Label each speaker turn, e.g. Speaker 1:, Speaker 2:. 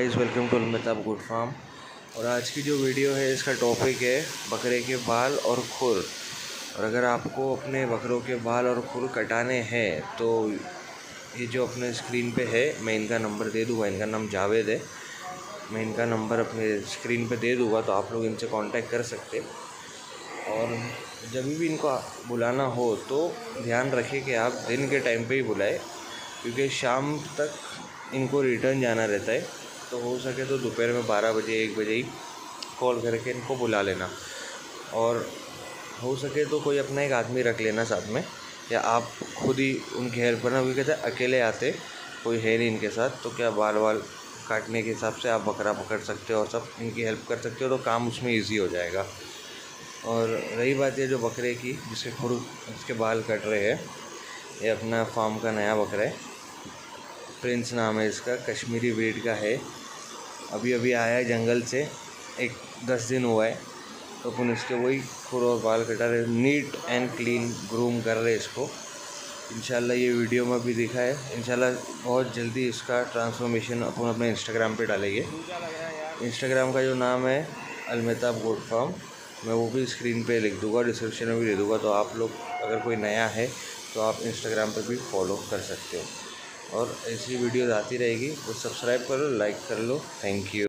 Speaker 1: Guys welcome to अलमिताब good farm और आज की जो वीडियो है, इसका टॉपिक है बकरे के बाल और खुर। और अगर आपको अपने बकरों के बाल और खुर कटाने हैं तो ये जो अपने स्क्रीन पे है, मैं इनका नंबर दे दूँगा। इनका नाम जावेद है। मैं इनका नंबर अपने स्क्रीन पे दे दूँगा तो आप लोग इनसे कांटेक्ट कर सकते और जब भी इनको बुलाना हो तो ध्यान रखें कि आप दिन के टाइम पे ही बुलाए, क्योंकि शाम तक इनको रिटर्न जाना रहता है। तो हो सके तो दोपहर में बारह बजे, एक बजे ही कॉल करके इनको बुला लेना। और हो सके तो कोई अपना एक आदमी रख लेना साथ में, या आप खुद ही उनकी हेल्प करना। क्योंकि कहते हैं, अकेले आते, कोई है नहीं इनके साथ तो क्या बाल वाल काटने के हिसाब से आप बकरा पकड़ सकते हो और सब इनकी हेल्प कर सकते हो तो काम उसमें ईजी हो जाएगा। और रही बात ये जो बकरे की, जिसके खुर इसके बाल कट रहे हैं, ये अपना फार्म का नया बकरा है। प्रिंस नाम है इसका, कश्मीरी ब्रीड का है। अभी अभी आया है जंगल से, एक दस दिन हुआ है। तो अपन इसके वही खुर और बाल कटा रहे नीट एंड क्लीन ग्रूम कर रहे इसको। इंशाल्लाह ये वीडियो में भी दिखा है। इंशाल्लाह बहुत जल्दी इसका ट्रांसफॉर्मेशन अपन अपने इंस्टाग्राम पे डालेंगे। इंस्टाग्राम का जो नाम है अलमेताब गोड फार्म, मैं वो भी स्क्रीन पे लिख दूँगा, डिस्क्रिप्शन में भी दे दूँगा। तो आप लोग, अगर कोई नया है तो आप इंस्टाग्राम पे भी फॉलो कर सकते हो। और ऐसी वीडियोज़ आती रहेगी तो सब्सक्राइब कर लो लाइक कर लो थैंक यू